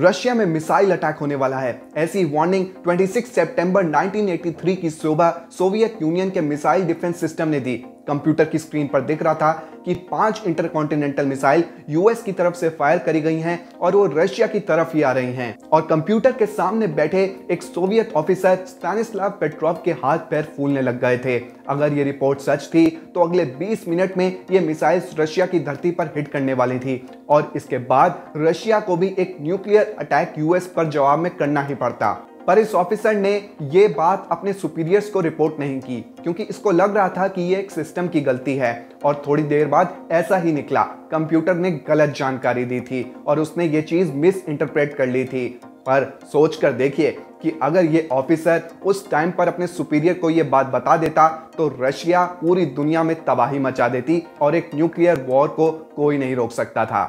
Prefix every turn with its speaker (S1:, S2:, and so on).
S1: Russia में missile attack होने वाला है। ऐसी वार्निंग 26 सितंबर 1983 की सुबह सोवियत यूनियन के मिसाइल डिफेंस सिस्टम ने दी। कंप्यूटर की स्क्रीन पर दिख रहा था कि पाँच इंटरकॉन्टिनेंटल मिसाइल यूएस की तरफ़ से फायर करी गई हैं और वो रशिया की तरफ़ ही आ रही हैं। और कंप्यूटर के सामने बैठे एक सोवियत ऑफिसर स्टैनिस्लाव पेट्रोव के हाथ पैर फूलने लग गए थे। अगर ये रिपोर्ट सच थी तो अगले 20 मिनट में ये मिसाइल्स रशिया की धरती पर हिट करने वाली थी। और इसके बाद रशिया को भी एक न्यूक्लियर अटैक यूएस पर जवाब में करना ही पड़ता। पर इस ऑफिसर ने ये बात अपने सुपीरियर्स को रिपोर्ट नहीं की, क्योंकि इसको लग रहा था कि ये एक सिस्टम की गलती है। और थोड़ी देर बाद ऐसा ही निकला। कंप्यूटर ने गलत जानकारी दी थी और उसने ये चीज़ मिस इंटरप्रेट कर ली थी। पर सोच कर देखिए कि अगर ये ऑफिसर उस टाइम पर अपने सुपीरियर को ये बात बता देता तो रशिया पूरी दुनिया में तबाही मचा देती और एक न्यूक्लियर वॉर को कोई नहीं रोक सकता था।